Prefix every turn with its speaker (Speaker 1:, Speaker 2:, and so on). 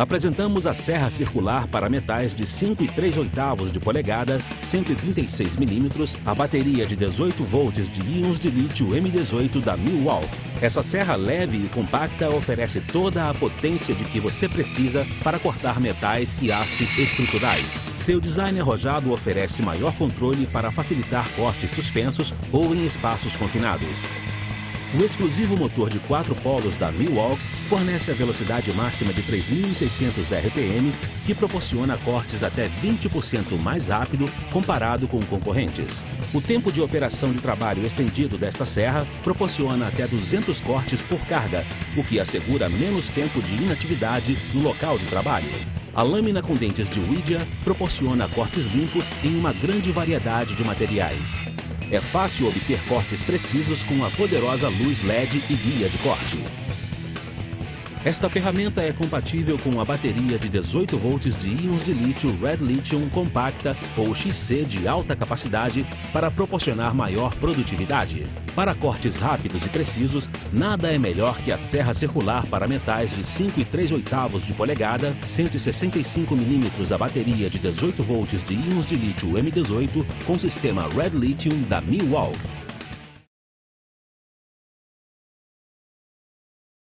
Speaker 1: Apresentamos a serra circular para metais de 5 e 3 oitavos de polegada, 136 milímetros, a bateria de 18 volts de íons de lítio M18 da Milwaukee. Essa serra leve e compacta oferece toda a potência de que você precisa para cortar metais e hastes estruturais. Seu design arrojado oferece maior controle para facilitar cortes suspensos ou em espaços confinados. O exclusivo motor de quatro polos da Milwaukee fornece a velocidade máxima de 3.600 RPM, que proporciona cortes até 20% mais rápido comparado com concorrentes. O tempo de operação de trabalho estendido desta serra proporciona até 200 cortes por carga, o que assegura menos tempo de inatividade no local de trabalho. A lâmina com dentes de Widia proporciona cortes limpos em uma grande variedade de materiais. É fácil obter cortes precisos com a poderosa luz LED e guia de corte. Esta ferramenta é compatível com a bateria de 18 volts de íons de lítio Red Lithium compacta ou XC de alta capacidade para proporcionar maior produtividade. Para cortes rápidos e precisos, nada é melhor que a serra circular para metais de 5 e 3 oitavos de polegada, 165 milímetros a bateria de 18 volts de íons de lítio M18 com sistema Red Lithium da Milwaukee.